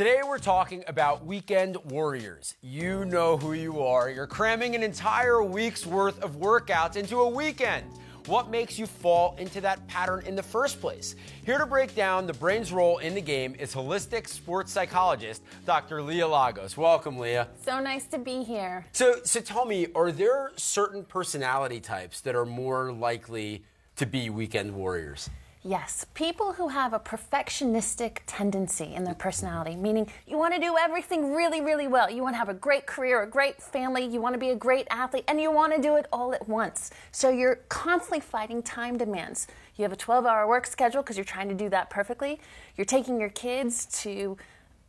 Today we're talking about weekend warriors. You know who you are. You're cramming an entire week's worth of workouts into a weekend. What makes you fall into that pattern in the first place? Here to break down the brain's role in the game is holistic sports psychologist Dr. Leah Lagos. Welcome, Leah. So nice to be here. So, so tell me, are there certain personality types that are more likely to be weekend warriors? Yes, people who have a perfectionistic tendency in their personality, meaning you want to do everything really, really well. You want to have a great career, a great family, you want to be a great athlete, and you want to do it all at once. So you're constantly fighting time demands. You have a 12 hour work schedule because you're trying to do that perfectly. You're taking your kids to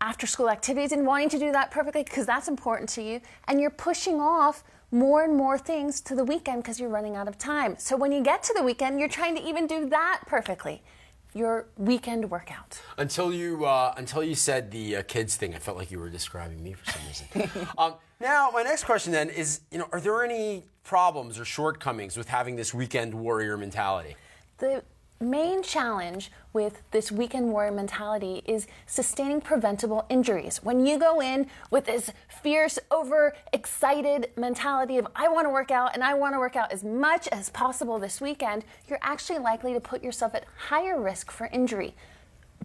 after school activities and wanting to do that perfectly because that's important to you. And you're pushing off more and more things to the weekend because you're running out of time. So when you get to the weekend, you're trying to even do that perfectly. Your weekend workout. Until you uh, until you said the uh, kids thing, I felt like you were describing me for some reason. um, now, my next question then is, you know, are there any problems or shortcomings with having this weekend warrior mentality? The main challenge with this weekend warrior mentality is sustaining preventable injuries. When you go in with this fierce, over-excited mentality of I want to work out and I want to work out as much as possible this weekend, you're actually likely to put yourself at higher risk for injury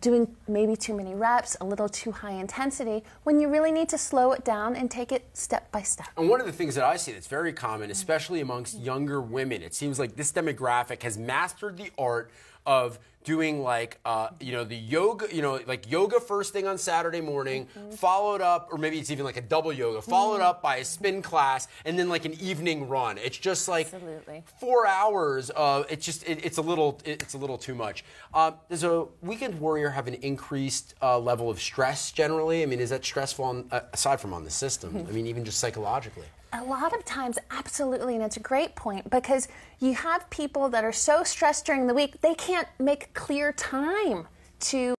doing maybe too many reps, a little too high intensity, when you really need to slow it down and take it step by step. And one of the things that I see that's very common, especially amongst younger women, it seems like this demographic has mastered the art of doing like uh, you know the yoga you know like yoga first thing on saturday morning mm-hmm. followed up or maybe it's even like a double yoga followed mm-hmm. up by a spin class and then like an evening run it's just like Absolutely. four hours of it's just it, it's a little it, it's a little too much uh, does a weekend warrior have an increased uh, level of stress generally i mean is that stressful on, uh, aside from on the system i mean even just psychologically a lot of times, absolutely, and it's a great point because you have people that are so stressed during the week, they can't make clear time to